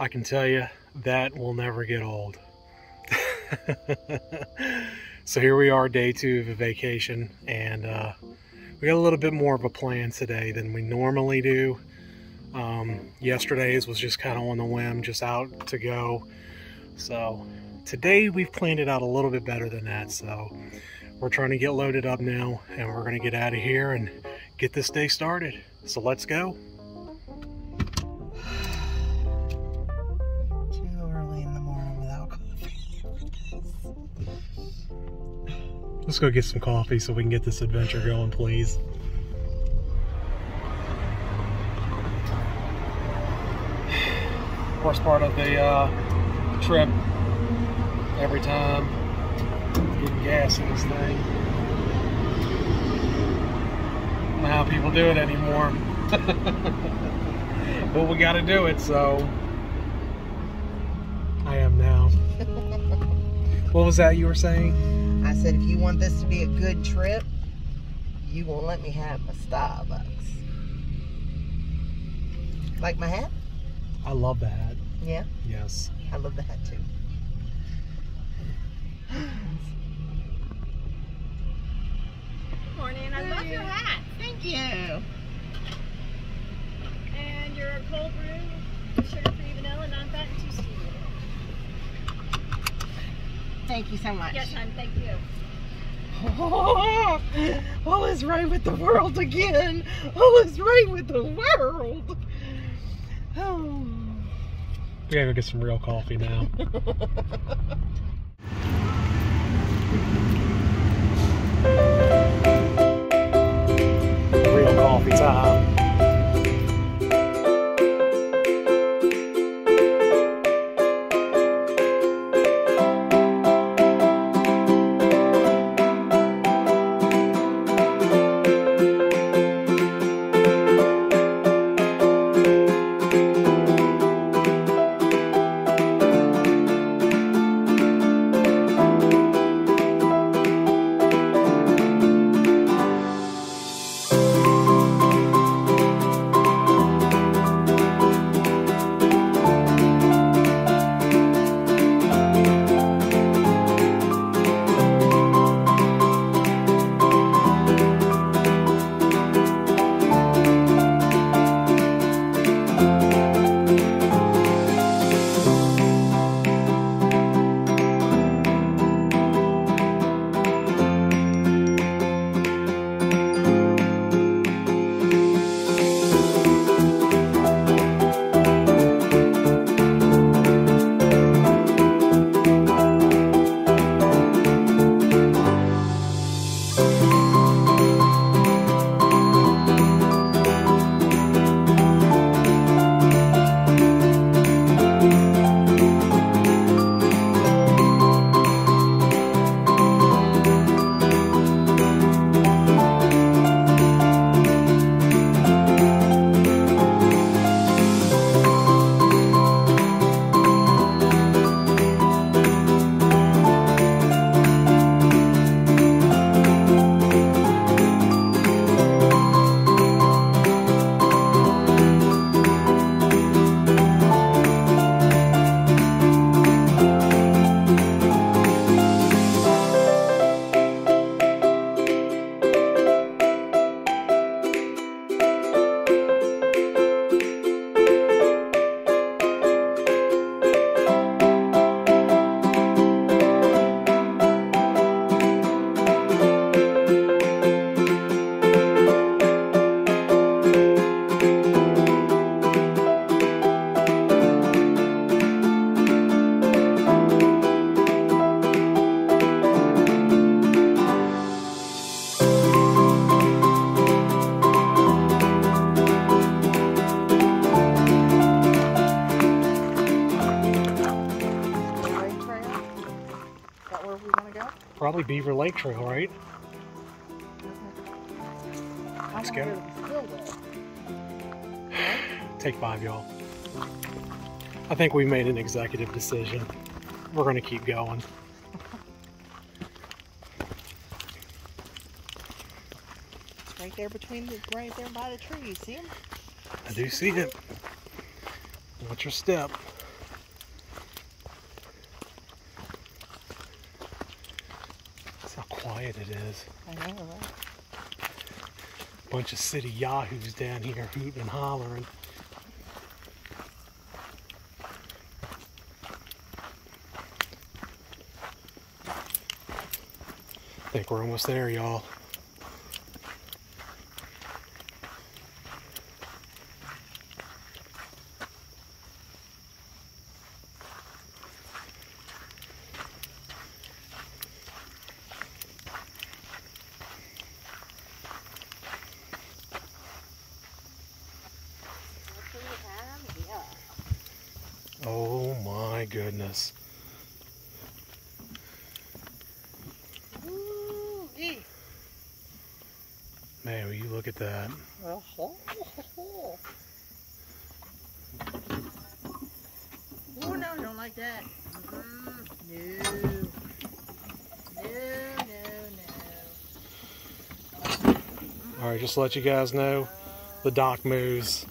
I can tell you that will never get old. so here we are, day two of a vacation, and uh, we got a little bit more of a plan today than we normally do. Um, yesterday's was just kind of on the whim, just out to go. So today we've planned it out a little bit better than that. So we're trying to get loaded up now, and we're going to get out of here and get this day started. So let's go. Let's go get some coffee so we can get this adventure going, please. Worst part of the uh, trip, every time, getting gas in this thing. I don't know how people do it anymore. but we got to do it, so I am now. what was that you were saying? I said, if you want this to be a good trip, you won't let me have my Starbucks. Like my hat? I love the hat. Yeah? Yes. I love the hat too. Morning. I love your hat. Thank you. And your cold brew, sugar-free vanilla, non-fat, and two Thank you so much. Yes, hon. Thank you. Oh, all is right with the world again. All is right with the world. Oh. We gotta go get some real coffee now. real coffee time. Probably Beaver Lake Trail, right? Let's go. Take five, y'all. I think we made an executive decision. We're going to keep going. It's right there between the, right there by the tree. See him? I do see it. Watch your step. That's how quiet it is. I know, right? Bunch of city yahoos down here hooting and hollering. I think we're almost there, y'all. Oh my goodness. Ooh. Man, will you look at that? Oh, oh, oh. No, don't like that. Mm, no. No, no, no. Alright, just to let you guys know, the dock moves.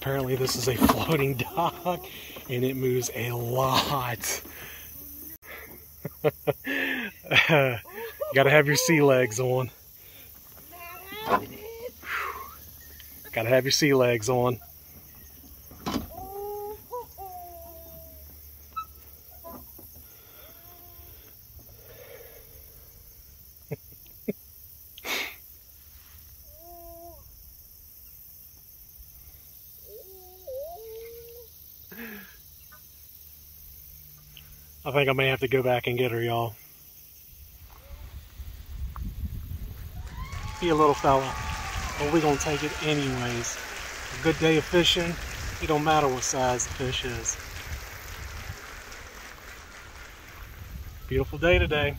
Apparently this is a floating dock and it moves a lot. you gotta have your sea legs on. Not having it. Gotta have your sea legs on. I think I may have to go back and get her, y'all. Be a little fella, but we're gonna take it anyways. A good day of fishing, it don't matter what size the fish is. Beautiful day today.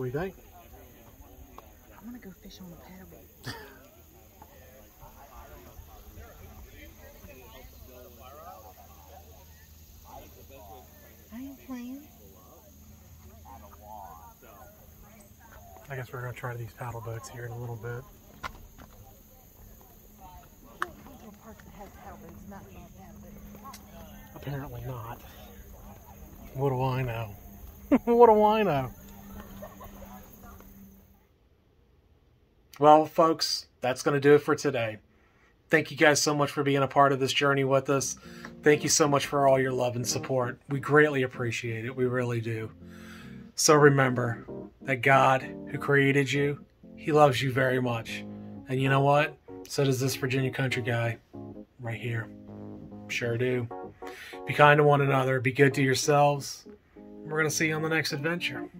What do you think? I'm gonna go fish on the paddle. I ain't playing. I guess we're gonna try these paddle boats here in a little bit. Can't go to a park that has paddle boats, not about paddle boats. Apparently not. What do I know? what do I know? Well, folks, that's going to do it for today. Thank you guys so much for being a part of this journey with us. Thank you so much for all your love and support. We greatly appreciate it. We really do. So remember that God who created you, he loves you very much. And you know what? So does this Virginia country guy right here. Sure do. Be kind to one another, be good to yourselves. We're going to see you on the next adventure.